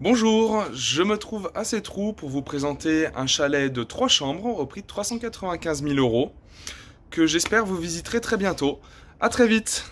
Bonjour, je me trouve à trous pour vous présenter un chalet de 3 chambres au prix de 395 000 euros que j'espère vous visiterez très bientôt. A très vite